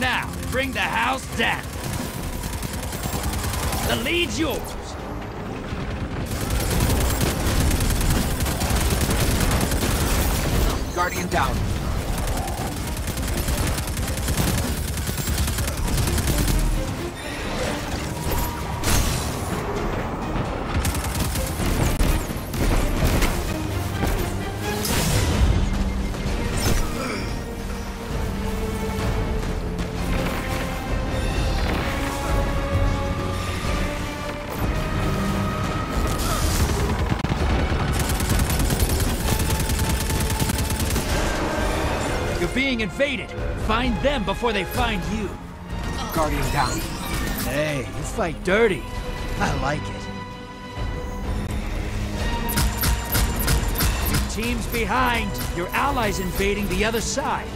Now, bring the house down. The lead's yours. Guardian down. You're being invaded. Find them before they find you. Guardian down. Hey, you fight dirty. I like it. Your team's behind. Your allies invading the other side.